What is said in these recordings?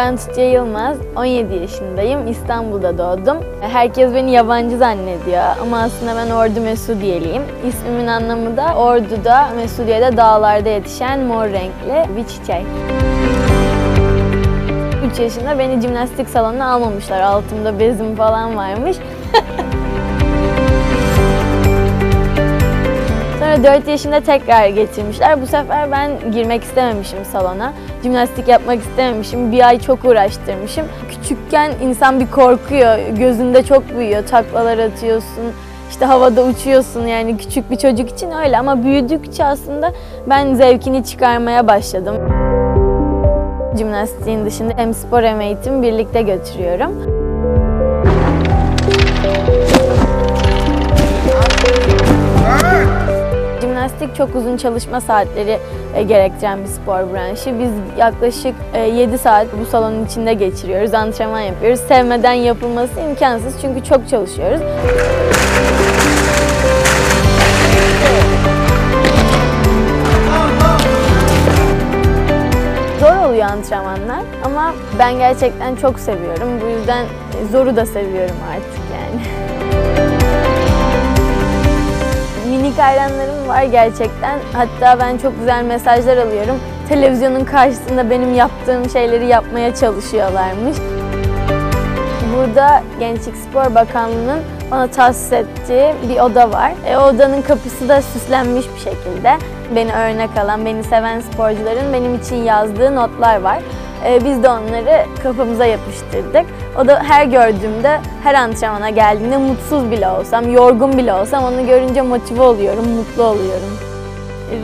ben Tutya Yılmaz, 17 yaşındayım, İstanbul'da doğdum. Herkes beni yabancı zannediyor ama aslında ben Ordu Mesudiyeliyim. İsmimin anlamı da Ordu'da, Mesudiye'de dağlarda yetişen mor renkli bir çiçek. 3 yaşında beni jimnastik salonuna almamışlar. Altımda bezim falan varmış. 4 yaşında tekrar getirmişler. Bu sefer ben girmek istememişim salona. Jimnastik yapmak istememişim. Bir ay çok uğraştırmışım. Küçükken insan bir korkuyor. Gözünde çok büyüyor. Taklalar atıyorsun. İşte havada uçuyorsun yani küçük bir çocuk için öyle ama büyüdükçe aslında ben zevkini çıkarmaya başladım. Jimnastiğin dışında hem spor hem eğitim birlikte götürüyorum. Jimnastik çok uzun çalışma saatleri e, gerektiren bir spor branşı. Biz yaklaşık e, 7 saat bu salonun içinde geçiriyoruz, antrenman yapıyoruz. Sevmeden yapılması imkansız çünkü çok çalışıyoruz. Zor oluyor antrenmanlar ama ben gerçekten çok seviyorum. Bu yüzden e, zoru da seviyorum artık yani. Hayranlarım var gerçekten. Hatta ben çok güzel mesajlar alıyorum. Televizyonun karşısında benim yaptığım şeyleri yapmaya çalışıyorlarmış. Burada Gençlik Spor Bakanlığı'nın bana tahsis ettiği bir oda var. E, odanın kapısı da süslenmiş bir şekilde. Beni örnek alan, beni seven sporcuların benim için yazdığı notlar var. E, biz de onları kafamıza yapıştırdık. O da her gördüğümde, her antrenmana geldiğinde mutsuz bile olsam, yorgun bile olsam onu görünce motive oluyorum, mutlu oluyorum.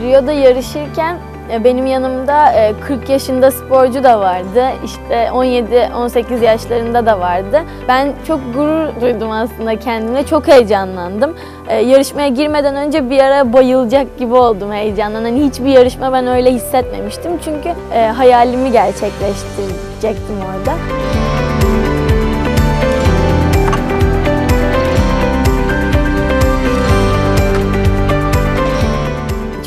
Rio'da yarışırken benim yanımda e, 40 yaşında sporcu da vardı. İşte 17-18 yaşlarında da vardı. Ben çok gurur duydum aslında kendimle. Çok heyecanlandım. E, Yarışmaya girmeden önce bir ara bayılacak gibi oldum heyecandan. Hani hiçbir yarışma ben öyle hissetmemiştim. Çünkü e, hayalimi gerçekleştirecektim orada.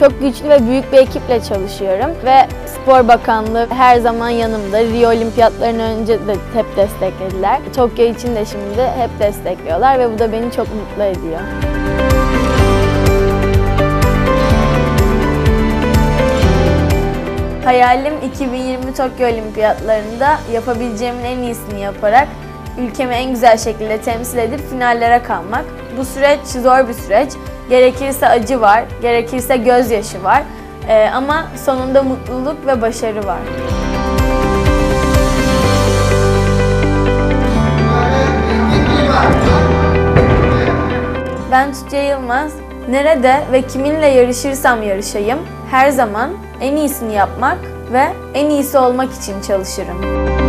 Çok güçlü ve büyük bir ekiple çalışıyorum ve Spor Bakanlığı her zaman yanımda. Rio Olimpiyatlarını önce de hep desteklediler. Tokyo için de şimdi hep destekliyorlar ve bu da beni çok mutlu ediyor. Hayalim 2020 Tokyo Olimpiyatlarında yapabileceğimin en iyisini yaparak ülkemi en güzel şekilde temsil edip finallere kalmak. Bu süreç zor bir süreç. Gerekirse acı var, gerekirse gözyaşı var. Ee, ama sonunda mutluluk ve başarı var. Ben Tutya Yılmaz. Nerede ve kiminle yarışırsam yarışayım her zaman en iyisini yapmak ve en iyisi olmak için çalışırım.